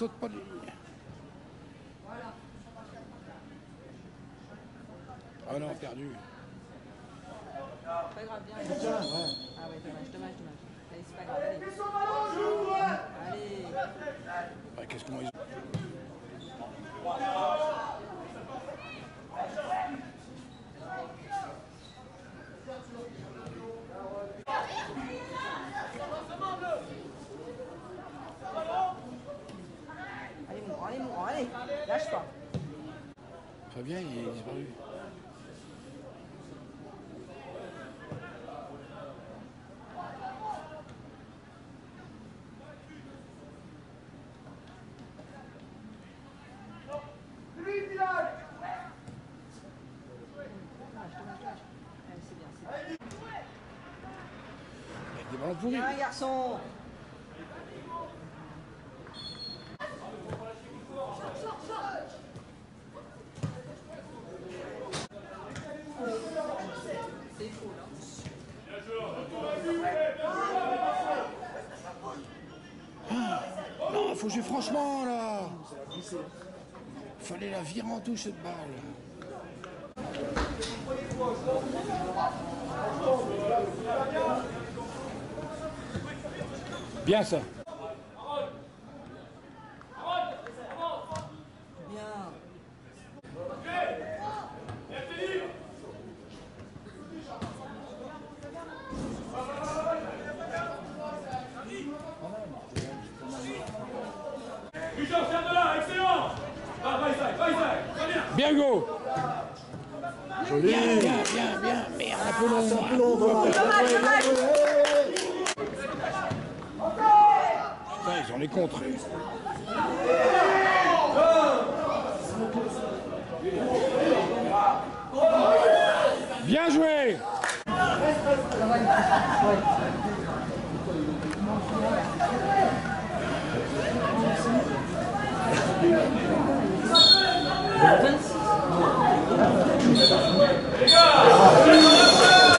saute pas les lignes. Ah non, perdu. Pas grave, bien. Ah ouais, dommage, dommage, dommage. Lâche pas. Fabien, il est disparu. Des ballons pourris. Garçon. Faut jouer franchement là. Fallait la virer en touche cette balle. Bien ça. Bien. Richard, sers de là, excellent Va, va, Isaac, va, Isaac, va bien Bien. Joli. Bien, bien, bien, bien. Merde, un peu long. Un peu long, dommage. Dommage, dommage. Putain, ils ont les contrés. Bien joué 뭐든